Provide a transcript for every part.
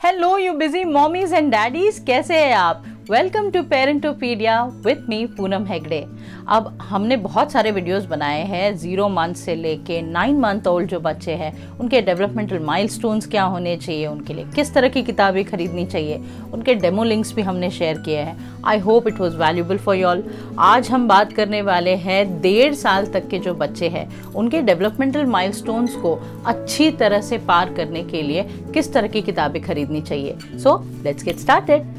Hello you busy mommies and daddies कैसे हैं आप? Welcome to Parentopedia with me Poonam Hegde अब हमने बहुत सारे वीडियोस बनाए हैं ज़ीरो मंथ से लेके नाइन मंथ ओल्ड जो बच्चे हैं, उनके डेवलपमेंटल माइलस्टोन्स क्या होने चाहिए, उनके लिए किस तरह की किताबें खरीदनी चाहिए, उनके डेमो लिंक्स भी हमने शेयर किए हैं। I hope it was valuable for you all आज हम बात करने वाले हैं डेढ़ साल तक के जो बच्चे हैं, उनके डेवलपमेंटल माइलस्टोन्स को अच्छी तरह से पार करने के लिए किस तरह की किताबें खरीदनी चाहिए। सो लेट्स गेट स्टार्टेड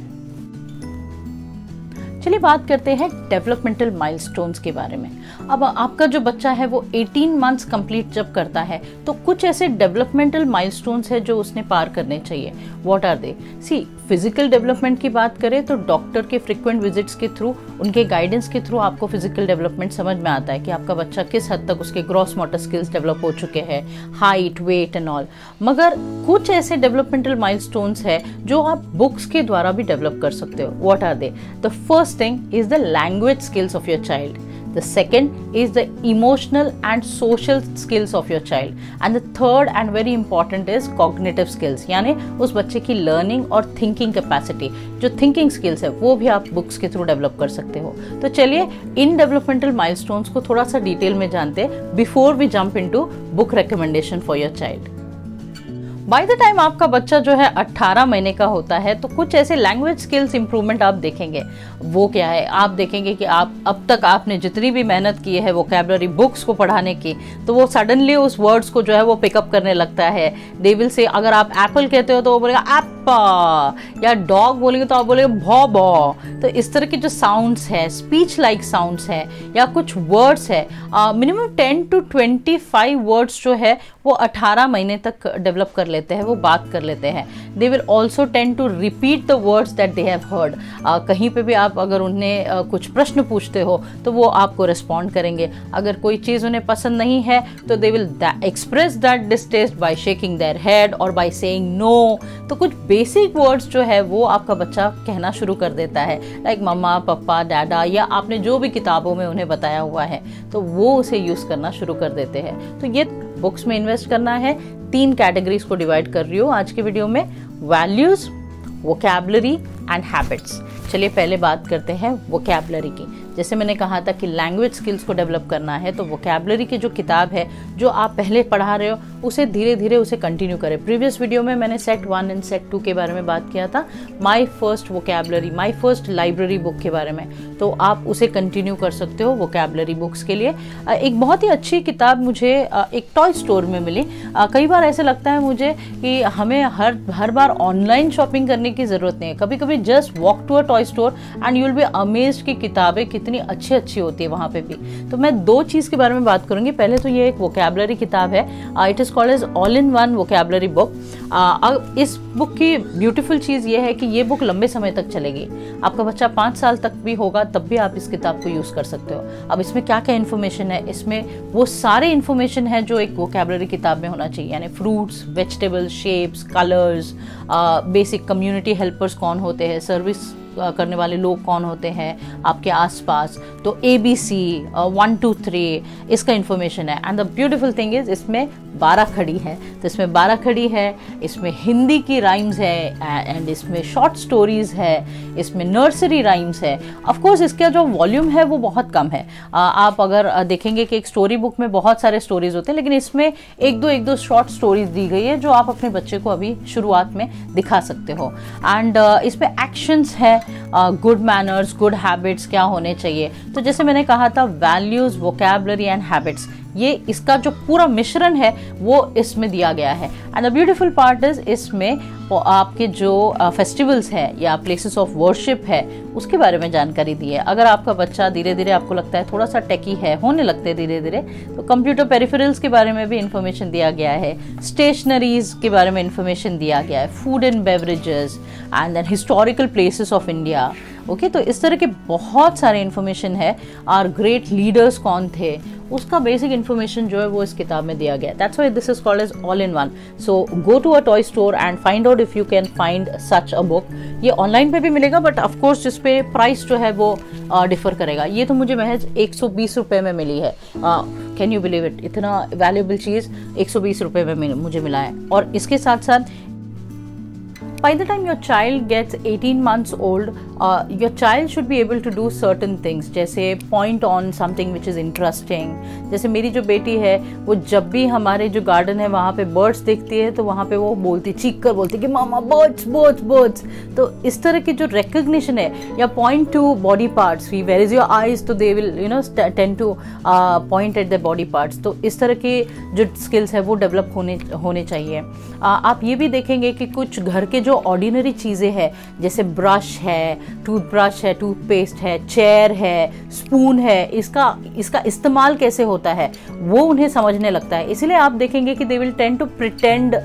चलिए बात करते हैं डेवलपमेंटल माइलस्टोन्स के बारे में। अब आपका जो बच्चा है, वो 18 मंथ्स कंप्लीट जब करता है तो कुछ ऐसे डेवलपमेंटल माइलस्टोन्स है जो उसने पार करने चाहिए। What are they see physical development की बात करें तो डॉक्टर के फ्रिक्वेंट विजिट्स के थ्रू उनके गाइडेंस के थ्रू आपको फ़िज़िकल डेवलपमेंट समझ में आता है कि आपका बच्चा किस हद तक उसके ग्रॉस मोटर स्किल्स डेवलप हो चुके हैं हाइट वेट एंड ऑल मगर कुछ ऐसे डेवलपमेंटल माइलस्टोन्स है जो आप बुक्स के द्वारा भी डेवलप कर सकते हो. What are they the first thing is the language skills of your child The second is the emotional and social skills of your child. And the third and very important is cognitive skills. यानी उस बच्चे की learning और thinking capacity जो thinking skills है वो भी आप बुक्स के थ्रू डेवलप कर सकते हो तो चलिए इन डेवलपमेंटल माइलस्टोन्स को थोड़ा सा डिटेल में जानते हैं before we jump into book recommendation for your child by the time आपका बच्चा जो है 18 महीने का होता है तो कुछ ऐसे लैंग्वेज स्किल्स इंप्रूवमेंट आप देखेंगे। वो क्या है? आप देखेंगे कि आप, अब तक आपने जितनी भी मेहनत की है वो कैबलरी बुक्स को पढ़ाने की तो वो सडनली उस वर्ड्स को जो है वो पिकअप करने लगता है। दे विल से अगर आप एप्पल कहते हो तो वो बोलेगा एप्पा या डॉग बोलेंगे तो आप बोलेंगे भौ भौ तो इस तरह के जो साउंड्स है स्पीच लाइक साउंड्स है, या कुछ वर्ड्स है minimum ten to twenty five words जो है, वो अठारह महीने तक डेवलप कर लेते हैं, वो बात कर लेते हैं। They will also tend to repeat the words that they have heard कहीं पे भी आप अगर उन्हें कुछ प्रश्न पूछते हो तो वो आपको रिस्पॉन्ड करेंगे। अगर कोई चीज़ उन्हें पसंद नहीं है तो they will express that distaste by shaking their head और बाय सेइंग नो तो कुछ बेसिक वर्ड्स जो है, वो आपका बच्चा कहना शुरू कर देता है। लाइक मम्मा, पप्पा डैडा या आपने जो भी किताबों में उन्हें बताया हुआ है तो वो उसे यूज़ करना शुरू कर देते हैं। तो ये बुक्स में इन्वेस्ट करना है। तीन कैटेगरीज को डिवाइड कर रही हूँ आज के वीडियो में। Values, vocabulary and habits. चलिए पहले बात करते हैं वोकेबलरी की। जैसे मैंने कहा था कि लैंग्वेज स्किल्स को डेवलप करना है तो वोकेबलरी की जो किताब है, जो आप पहले पढ़ा रहे हो उसे धीरे धीरे उसे कंटिन्यू करें। प्रीवियस वीडियो में मैंने set one and set two के बारे में बात किया था my first vocabulary my first library book के बारे में। तो आप उसे कंटिन्यू कर सकते हो वोकेबलरी बुक्स के लिए। एक बहुत ही अच्छी किताब मुझे एक टॉय स्टोर में मिली। कई बार ऐसे लगता है मुझे कि हमें हर हर बार ऑनलाइन शॉपिंग करने की ज़रूरत नहीं है। कभी कभी just walk to a toy store and you will be amaze की किताबें कितनी अच्छी अच्छी होती है वहाँ पर भी। तो मैं दो चीज़ के बारे में बात करूँगी। पहले तो ये एक वोकेबलरी किताब है। It is called as all in one vocabulary book अब इस बुक की ब्यूटीफुल चीज़ ये है कि ये बुक लंबे समय तक चलेगी। आपका बच्चा पाँच साल तक भी होगा, तब भी आप इस किताब को यूज़ कर सकते हो। अब इसमें क्या क्या इन्फॉर्मेशन है? इसमें वो सारे इन्फॉर्मेशन है जो एक वोकेबलरी किताब में होना चाहिए। यानी fruits vegetables shapes colours basic community helpers कौन होते हैं? सर्विस करने वाले लोग कौन होते हैं, आपके आसपास। तो A B C one two three इसका इन्फॉर्मेशन है। And the beautiful thing is इसमें बारह खड़ी है। तो इसमें बारह खड़ी है, इसमें हिंदी की राइम्स है एंड इसमें शॉर्ट स्टोरीज है, इसमें नर्सरी राइम्स है। ऑफकोर्स इसका जो वॉल्यूम है, वो बहुत कम है। आप अगर देखेंगे कि एक स्टोरी बुक में बहुत सारे स्टोरीज होते हैं, लेकिन इसमें एक दो एक दो शॉर्ट स्टोरीज दी गई है, जो आप अपने बच्चे को अभी शुरुआत में दिखा सकते हो। एंड इसमें एक्शंस है गुड मैनर्स गुड हैबिट्स क्या होने चाहिए? तो जैसे मैंने कहा था वैल्यूज़ वोकेबलरी एंड हैबिट्स ये इसका जो पूरा मिश्रण है, वो इसमें दिया गया है। And the beautiful part is इसमें आपके जो फेस्टिवल्स हैं या प्लेसेस ऑफ़ वर्शिप है, उसके बारे में जानकारी दी है। अगर आपका बच्चा धीरे धीरे आपको लगता है थोड़ा सा टेकी है, होने लगते धीरे धीरे तो कंप्यूटर पेरिफेरल्स के बारे में भी इंफॉर्मेशन दिया गया है। स्टेशनरीज के बारे में इंफॉर्मेशन दिया गया है। Food and beverages and then historical places of India okay तो इस तरह के बहुत सारे इन्फॉर्मेशन है। और ग्रेट लीडर्स कौन थे? उसका बेसिक इन्फॉर्मेशन जो है वो इस किताब में दिया गया। That's why this is called as all in one so go to a toy store and find out if you can find such a book ये ऑनलाइन पे भी मिलेगा बट ऑफकोर्स जिस पे प्राइस जो है वो डिफर uh, करेगा। ये तो मुझे महज एक सौ बीस रुपये में मिली है। कैन यू बिलीव इट इतना वैल्यूबल चीज़ एक सौ बीस रुपये में मुझे मिला है। और इसके साथ साथ by the time your child gets 18 months old uh, your child should be able to do certain things. जैसे point on something which is interesting. जैसे मेरी जो बेटी है वो जब भी हमारे जो गार्डन है वहाँ पे बर्ड्स देखती है तो वहाँ पे वो बोलती चीख कर बोलती कि मामा बर्ड्स बर्ड्स बर्ड्स तो इस तरह की जो रिकग्निशन है या point to body parts we where is your eyes तो they will you know tend to point at the body parts तो इस तरह के जो स्किल्स है वो डेवलप होने होने चाहिए। Uh, आप ये भी देखेंगे कि कुछ घर के जो ऑर्डिनरी चीज़ें हैं, जैसे ब्रश है टूथब्रश है टूथपेस्ट है चेयर है स्पून है, इसका इसका इस्तेमाल कैसे होता है, वो उन्हें समझने लगता है। इसलिए आप देखेंगे कि they will tend to pretend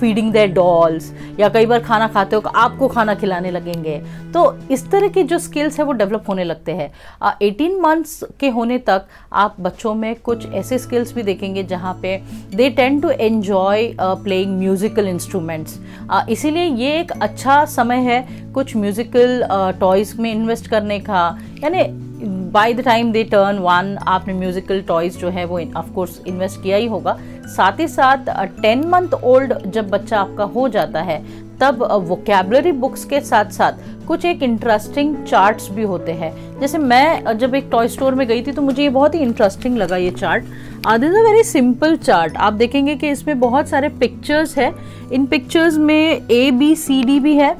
feeding their dolls या कई बार खाना खाते हो, आपको खाना खिलाने लगेंगे। तो इस तरह के जो स्किल्स है, वो डेवलप होने लगते हैं। एटीन मंथ्स के होने तक आप बच्चों में कुछ ऐसे स्किल्स भी देखेंगे, जहाँ पे they tend to enjoy playing musical instruments इसीलिए ये एक अच्छा समय है कुछ म्यूजिकल टॉयज में इन्वेस्ट करने का। यानी by the time they turn one आपने म्यूजिकल टॉयज जो है वो ऑफकोर्स इन्वेस्ट किया ही होगा। साथ ही साथ टेन मंथ ओल्ड जब बच्चा आपका हो जाता है तब वोकेबलरी बुक्स के साथ साथ कुछ एक इंटरेस्टिंग चार्ट्स भी होते हैं। जैसे मैं जब एक टॉय स्टोर में गई थी तो मुझे ये बहुत ही इंटरेस्टिंग लगा ये chart this a very simple chart आप देखेंगे कि इसमें बहुत सारे पिक्चर्स है। इन पिक्चर्स में ए बी सी डी भी है।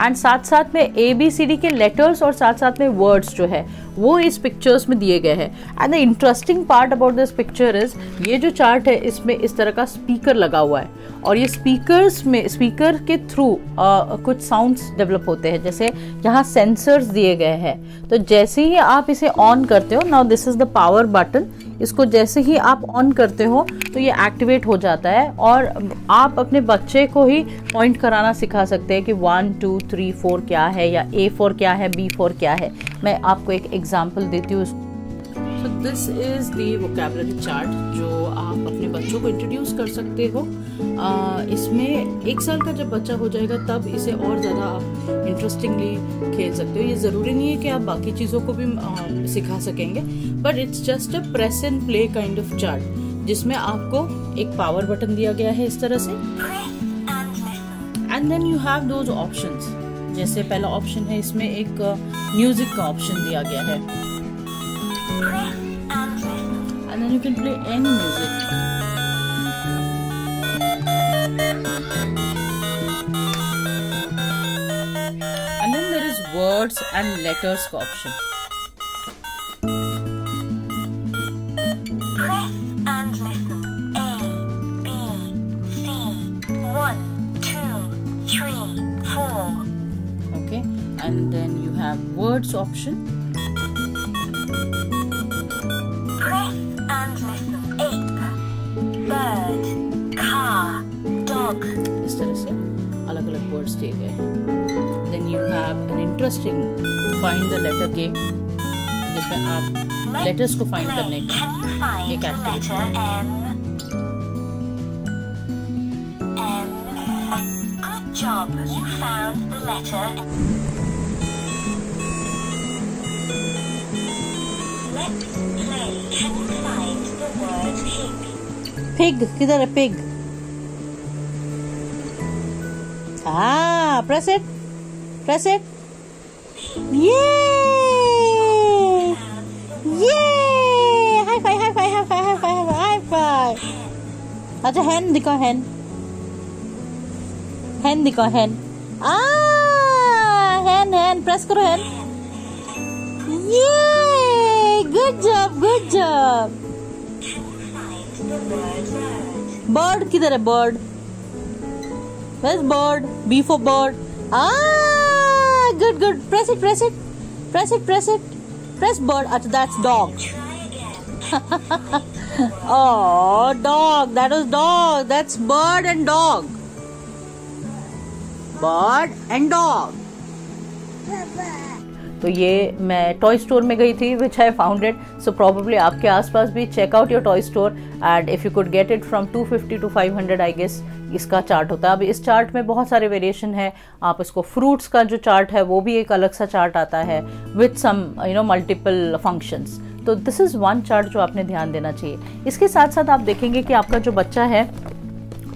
एंड साथ साथ में ए बी सी डी के लेटर्स और साथ साथ में वर्ड्स जो है, वो इस पिक्चर्स में दिए गए हैं। And the interesting part about this picture is ये जो चार्ट है, इसमें इस तरह का स्पीकर लगा हुआ है। और ये स्पीकर्स में स्पीकर के थ्रू कुछ साउंड्स डेवलप होते हैं। जैसे यहाँ सेंसर्स दिए गए हैं। तो जैसे ही आप इसे ऑन करते हो now this is the power button इसको जैसे ही आप ऑन करते हो तो ये एक्टिवेट हो जाता है और आप अपने बच्चे को ही पॉइंट कराना सिखा सकते हैं कि वन टू थ्री फोर क्या है या ए फोर क्या है बी फोर क्या है। मैं आपको एक एग्ज़ाम्पल देती हूँ so this is the vocabulary chart जो आप अपने बच्चों को इंट्रोड्यूस कर सकते हो। आ, इसमें एक साल का जब बच्चा हो जाएगा तब इसे और ज़्यादा आप इंटरेस्टिंगली खेल सकते हो। ये ज़रूरी नहीं है कि आप बाकी चीज़ों को भी आ, सिखा सकेंगे but it's just a press and play kind of chart जिसमें आपको एक पावर बटन दिया गया है इस तरह से। And then you have those options जैसे पहला ऑप्शन है इसमें एक म्यूज़िक का ऑप्शन दिया गया है। And then you can play any music. And then there is words and letters option. Press and listen. A, B, C. Okay, and then you have words option. इस तरह से अलग अलग वर्ड्स दिए गए then you have an interesting find the letter game जिसमें आप letters को फाइंड करने का एक activity job. You found the letter. Let's play. Can you find the word pig? Pig. किधर है pig? Ah, press it. Press it. Yay! Yay! High five, high five, high five, high five, high five. अच्छा hand दिखा hand hand दिखा hand आ hand hand press करो hand ये good job good job bird किधर है bird Where's bird? B for bird. Ah, good, good. Press it, press it. Press it, press it. Press bird. Achha, that's dog. oh, dog. That was dog. That's bird and dog. Bird and dog. तो ये मैं toy store में गई थी which I found it so probably आपके आसपास भी check out your toy store and if you could get it from 250 to 500 I guess इसका चार्ट होता है. अब इस चार्ट में बहुत सारे वेरिएशन है. आप इसको फ्रूट्स का जो चार्ट है, वो भी एक अलग सा चार्ट आता है with some you know multiple functions तो दिस इज़ वन चार्ट जो आपने ध्यान देना चाहिए. इसके साथ साथ आप देखेंगे कि आपका जो बच्चा है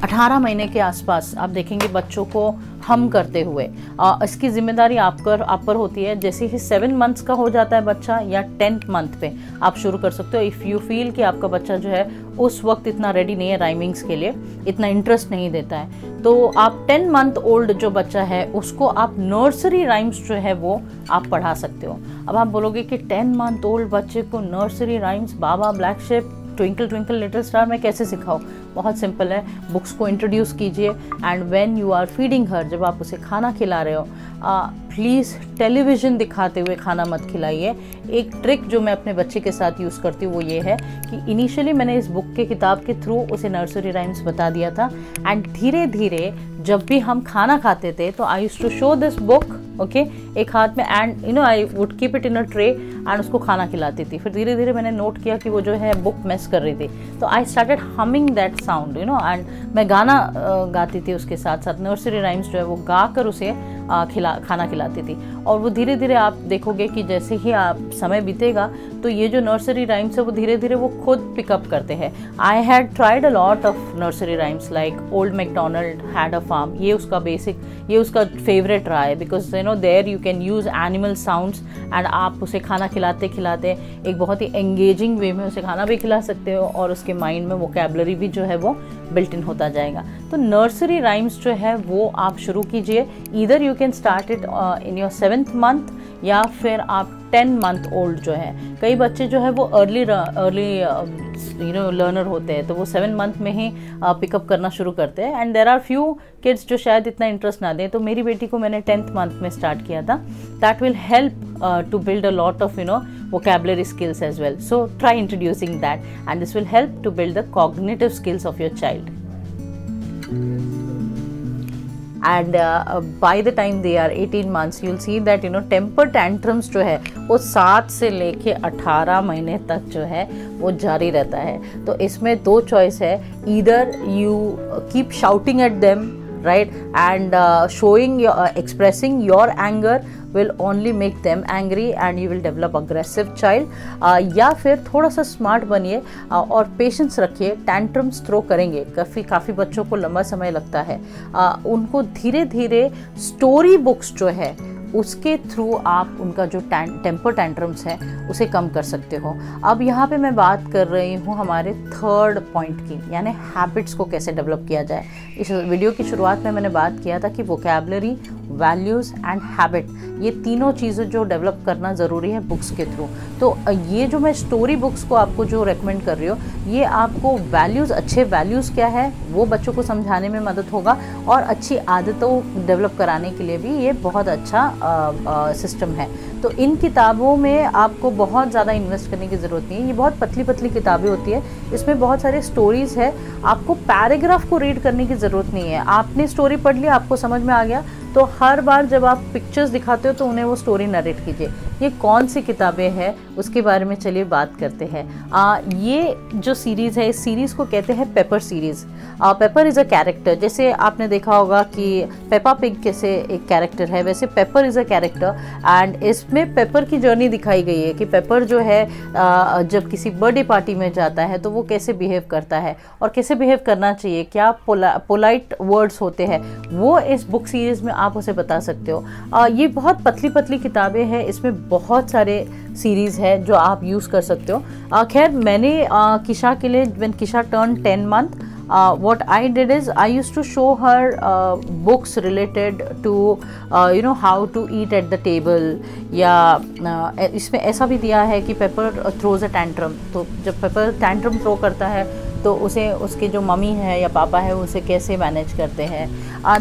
18 महीने के आसपास आप देखेंगे बच्चों को हम करते हुए। आ, इसकी ज़िम्मेदारी आप कर आप पर होती है। जैसे ही सेवन मंथ्स का हो जाता है बच्चा या टेंथ मंथ पे आप शुरू कर सकते हो। इफ़ यू फील कि आपका बच्चा जो है उस वक्त इतना रेडी नहीं है राइमिंग्स के लिए इतना इंटरेस्ट नहीं देता है। तो आप टेन मंथ ओल्ड जो बच्चा है उसको आप नर्सरी राइम्स जो है वो आप पढ़ा सकते हो। अब आप बोलोगे कि टेन मंथ ओल्ड बच्चे को nursery rhymes baa baa black sheep twinkle twinkle little star मैं कैसे सिखाऊँ? बहुत सिंपल है। बुक्स को इंट्रोड्यूस कीजिए। And when you are feeding her जब आप उसे खाना खिला रहे हो प्लीज़ टेलीविज़न दिखाते हुए खाना मत खिलाइए। एक ट्रिक जो मैं अपने बच्चे के साथ यूज़ करती हूँ वो ये है कि इनिशियली मैंने इस बुक के किताब के थ्रू उसे नर्सरी राइम्स बता दिया था। एंड धीरे धीरे जब भी हम खाना खाते थे तो I use to show this book okay एक हाथ में and you know I would keep it in a tray and उसको खाना खिलाती थी। फिर धीरे धीरे मैंने नोट किया कि वो जो है बुक मिस कर रही थी। तो I started humming that sound you know and मैं गाना गाती थी उसके साथ साथ नर्सरी राइम्स जो है वो गा कर उसे खिला खाना खिलाती थी। और वो धीरे धीरे आप देखोगे कि जैसे ही आप समय बीतेगा तो ये जो नर्सरी राइम्स है, वो धीरे धीरे वो खुद पिकअप करते हैं। I had tried a lot of nursery rhymes like old McDonald had a farm ये उसका बेसिक ये उसका फेवरेट रहा है because you know there you can use animal sounds and आप उसे खाना खिलाते खिलाते एक बहुत ही एंगेजिंग वे में उसे खाना भी खिला सकते हो और उसके माइंड में वोकेबलरी भी जो है वो बिल्ट इन होता जाएगा। तो नर्सरी राइम्स जो है, वो आप शुरू कीजिए। इधर you can start it in your seventh month या फिर आप टेन मंथ ओल्ड जो है। कई बच्चे जो है वो early early you know learner होते हैं तो वो सेवन मंथ में ही पिकअप uh, करना शुरू करते हैं। And there are few kids जो शायद इतना इंटरेस्ट ना दें तो मेरी बेटी को मैंने टेंथ मंथ में स्टार्ट किया था। That will help to build a lot of you know vocabulary skills as well. So try introducing that. And this will help to build the cognitive skills of your child. And by the time they are 18 months you will see that you know temper tantrums जो है वो सात से लेके 18 महीने तक जो है वो जारी रहता है। तो इसमें दो चॉइस है इधर you keep shouting at them right and showing your uh, expressing your anger only make them angry and you will develop aggressive child. Uh, या फिर थोड़ा सा स्मार्ट बनिए uh, और पेशेंस रखिए टैंट्रम्स थ्रो करेंगे। काफ़ी काफ़ी बच्चों को लंबा समय लगता है। Uh, उनको धीरे धीरे स्टोरी बुक्स जो है उसके थ्रू आप उनका जो टेम्पर टेंट्रम्स है उसे कम कर सकते हो। अब यहाँ पे मैं बात कर रही हूँ हमारे थर्ड पॉइंट की यानी हैबिट्स को कैसे डेवलप किया जाए। इस वीडियो की शुरुआत में मैंने बात किया था कि वोकेबलरी वैल्यूज़ एंड हैबिट ये तीनों चीज़ें जो डेवलप करना ज़रूरी है बुक्स के थ्रू तो ये जो मैं स्टोरी बुक्स को आपको जो रेकमेंड कर रही हूँ, ये आपको वैल्यूज़ अच्छे वैल्यूज़ क्या है, वो बच्चों को समझाने में मदद होगा और अच्छी आदतों डेवलप कराने के लिए भी ये बहुत अच्छा सिस्टम है. तो इन किताबों में आपको बहुत ज़्यादा इन्वेस्ट करने की ज़रूरत नहीं है. ये बहुत पतली पतली किताबें होती है. इसमें बहुत सारे स्टोरीज़ है. आपको पैराग्राफ को रीड करने की ज़रूरत नहीं है. आपने स्टोरी पढ़ लिया, आपको समझ में आ गया. तो हर बार जब आप पिक्चर्स दिखाते हो तो उन्हें वो स्टोरी नरेट कीजिए। ये कौन सी किताबें हैं? उसके बारे में चलिए बात करते हैं। ये जो सीरीज़ है इस सीरीज़ को कहते हैं Pepper series Pepper is a character जैसे आपने देखा होगा कि पेपा पिग कैसे एक कैरेक्टर है। वैसे Pepper is a character and इसमें पेपर की जर्नी दिखाई गई है कि पेपर जो है आ, जब किसी बर्थडे पार्टी में जाता है तो वो कैसे बिहेव करता है और कैसे बिहेव करना चाहिए क्या पोला, पोलाइट वर्ड्स होते हैं वो इस बुक सीरीज़ में आप उसे बता सकते हो। आ, ये बहुत पतली पतली किताबें हैं। इसमें बहुत सारे सीरीज़ है जो आप यूज़ कर सकते हो। खैर मैंने किशा के लिए one Kisha turn ten month what I did is I use to show her books related to you know how to eat at the table या uh, इसमें ऐसा भी दिया है कि पेपर थ्रोज अ टैंट्रम तो जब पेपर टैंट्रम थ्रो करता है तो उसे उसके जो मम्मी है या पापा है उसे कैसे मैनेज करते हैं?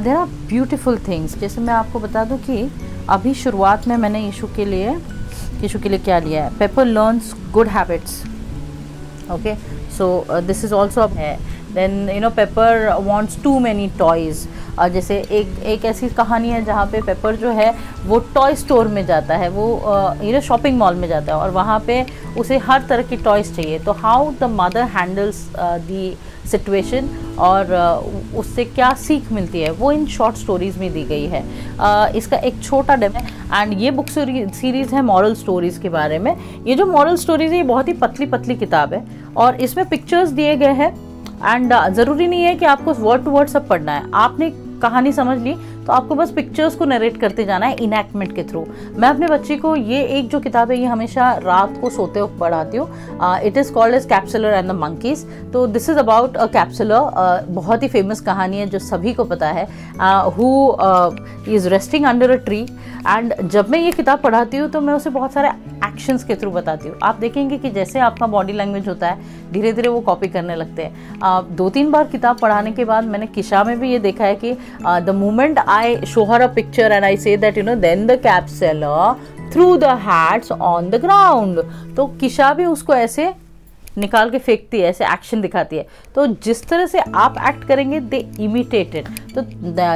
देर आर ब्यूटिफुल थिंग्स जैसे मैं आपको बता दूँ कि अभी शुरुआत में मैंने ईशू के लिए ईशू के लिए क्या लिया है? Pepper learns good habits okay so this is also है then you know Pepper wants to many toys और जैसे एक एक ऐसी कहानी है जहाँ पे पेपर जो है वो टॉय स्टोर में जाता है वो यू नो शॉपिंग मॉल में जाता है और वहाँ पे उसे हर तरह की टॉयज़ चाहिए। तो how the mother handles the situation और uh, उससे क्या सीख मिलती है वो इन शॉर्ट स्टोरीज़ में दी गई है। Uh, इसका एक छोटा डेम है एंड ये बुक सीरीज़ है मॉरल स्टोरीज़ के बारे में। ये जो मॉरल स्टोरीज़ है ये बहुत ही पतली पतली किताब है और इसमें पिक्चर्स दिए गए हैं। एंड ज़रूरी नहीं है कि आपको वर्ड टू वर्ड सब पढ़ना है। आपने कहानी समझ ली तो आपको बस पिक्चर्स को नरेट करते जाना है इनैक्टमेंट के थ्रू मैं अपने बच्चे को ये एक जो किताब है, ये हमेशा रात को सोते वक्त पढ़ाती हूँ। It is called as capsular and the monkeys तो this is about a capsular बहुत ही फ़ेमस कहानी है, जो सभी को पता है। Who is resting under a tree and जब मैं ये किताब पढ़ाती हूँ तो मैं उसे बहुत सारे एक्शंस के थ्रू बताती हूँ। आप देखेंगे कि जैसे आपका बॉडी लैंग्वेज होता है धीरे धीरे वो कॉपी करने लगते हैं। दो तीन बार किताब पढ़ाने के बाद मैंने किशा में भी ये देखा है कि the moment I show her a picture and I say that, you know, then the cap seller threw the hats on the ground. तो किशा भी उसको ऐसे निकाल के फेंकती है, ऐसे एक्शन दिखाती है। तो जिस तरह से आप एक्ट करेंगे दे इमिटेटेड तो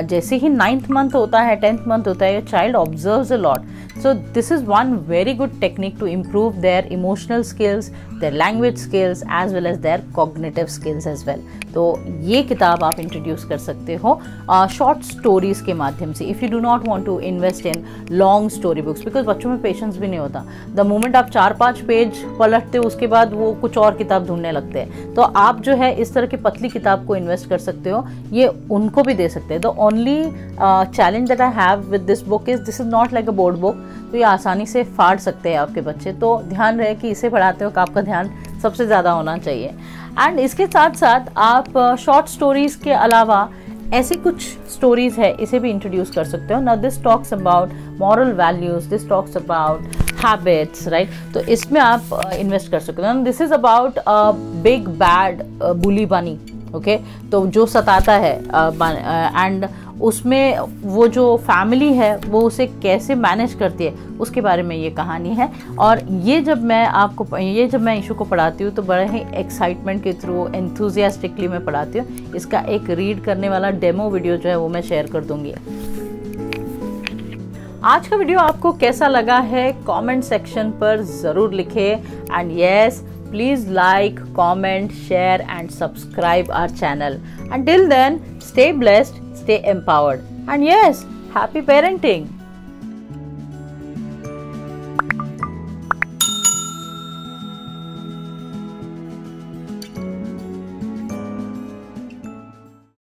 जैसे ही नाइन्थ मंथ होता है टेंथ मंथ होता है your child observe a lot so this is one very good technique to improve their emotional skills their language skills as well as their cognitive skills as well तो ये किताब आप introduce कर सकते हो short uh, stories के माध्यम से. If you do not want to invest in long story books because बच्चों में पेशेंस भी नहीं होता. द मोमेंट आप चार पाँच पेज पलटते हो उसके बाद वो कुछ और किताब ढूँढने लगते हैं. तो आप जो है इस तरह की पतली किताब को इन्वेस्ट कर सकते हो. ये उनको भी दे सकते हैं। The only challenge that I have with this book is this is not like a board book तो ये आसानी से फाड़ सकते हैं आपके बच्चे। तो ध्यान रहे कि इसे पढ़ाते हो आपका ध्यान सबसे ज़्यादा होना चाहिए। एंड इसके साथ साथ आप शॉर्ट uh, स्टोरीज के अलावा ऐसी कुछ स्टोरीज है इसे भी इंट्रोड्यूस कर सकते हो। ना this talks about moral values this talks about habits right तो इसमें आप इन्वेस्ट uh, कर सकते हो। This is about big bad bully bunny okay? तो जो सताता है एंड उसमें वो जो फैमिली है, वो उसे कैसे मैनेज करती है, उसके बारे में ये कहानी है। और ये जब मैं आपको ये जब मैं इशू को पढ़ाती हूँ तो बड़े ही एक्साइटमेंट के थ्रू एंथुजियास्टिकली मैं पढ़ाती हूँ। इसका एक रीड करने वाला डेमो वीडियो जो है, वो मैं शेयर कर दूँगी। आज का वीडियो आपको कैसा लगा है कमेंट सेक्शन पर ज़रूर लिखे। And yes please like comment share and subscribe our channel. Until then stay blessed stay empowered. And yes happy parenting